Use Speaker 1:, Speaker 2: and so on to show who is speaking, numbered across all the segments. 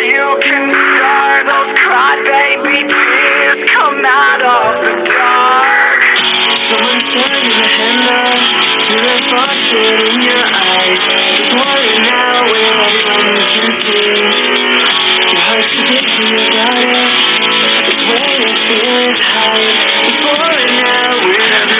Speaker 1: you can stir those crybaby tears come out of the dark. Someone's turning the handle to the faucet in your eyes. Pouring out where everyone can see. Your heart's a bit for your daughter. It's where your feelings hide. Pouring out where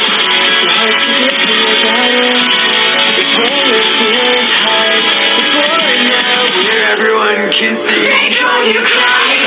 Speaker 1: They call you cry,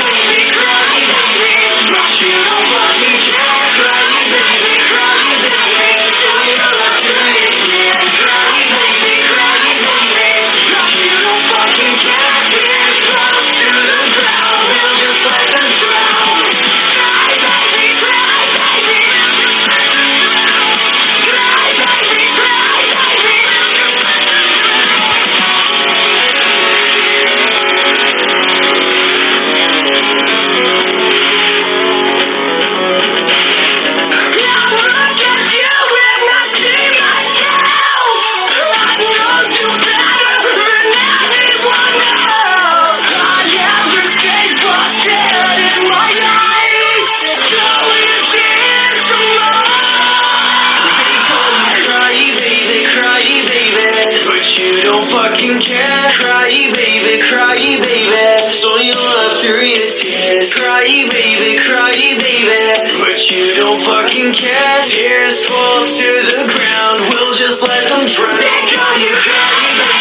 Speaker 1: Fucking care, cry baby, cry baby. So you love through your tears, cry baby, cry baby. But you don't fucking care. Tears fall to the ground, we'll just let them drown. Call you cry baby.